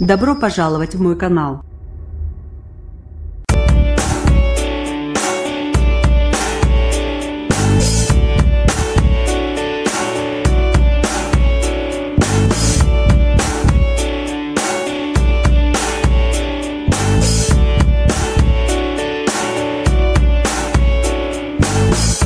Добро пожаловать в мой канал! We'll be right back.